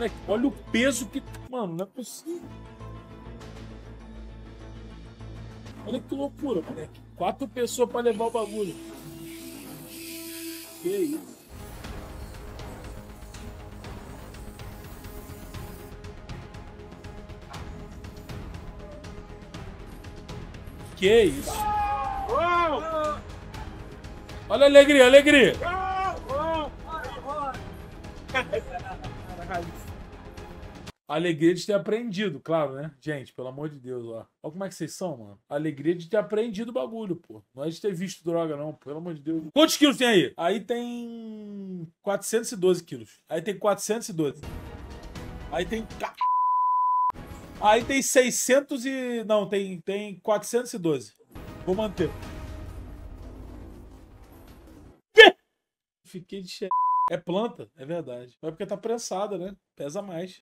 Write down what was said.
Moleque, olha o peso que. Mano, não é possível. Olha que loucura, moleque. Quatro pessoas pra levar o bagulho. Que isso? Que isso? Olha a alegria. A alegria de ter aprendido, claro, né? Gente, pelo amor de Deus, ó. Olha como é que vocês são, mano. Alegria de ter aprendido o bagulho, pô. Não é de ter visto droga, não, pelo amor de Deus. Quantos quilos tem aí? Aí tem 412 quilos. Aí tem 412. Aí tem... Aí tem 600 e... Não, tem, tem 412. Vou manter. Fiquei de che... É planta, é verdade. Mas é porque tá prensada, né? Pesa mais.